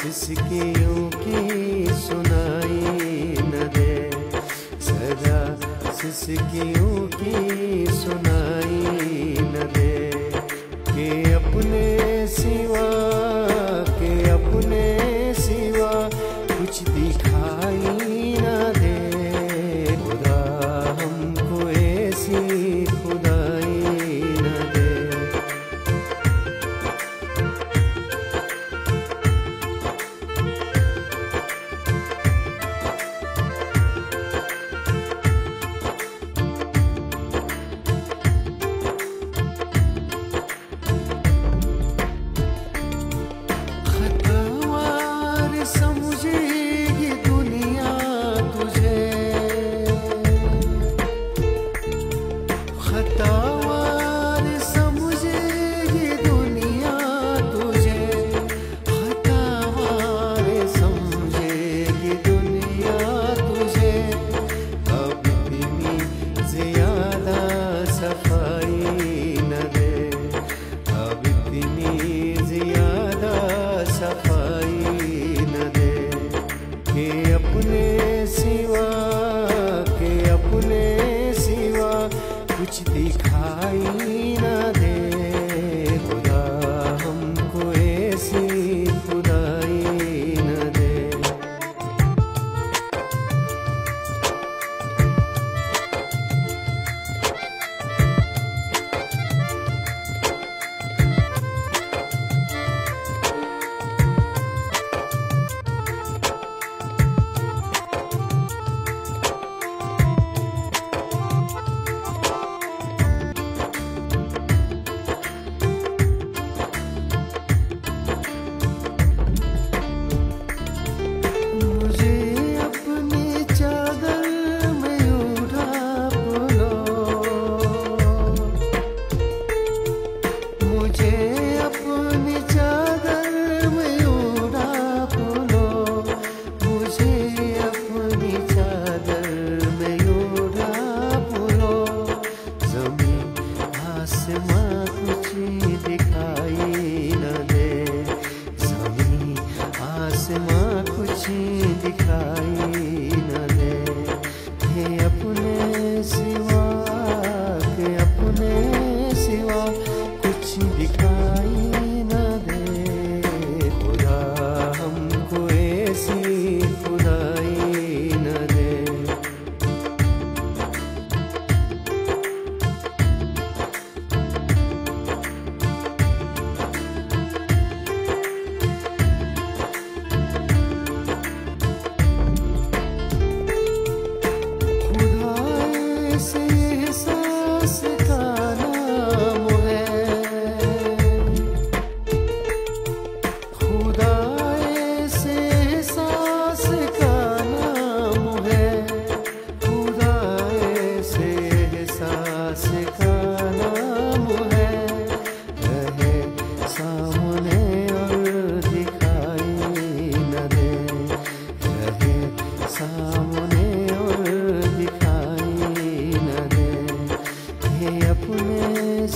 सिसकियों की सुनाई न दे। सजा सिसकियों की तुझे Errei a punir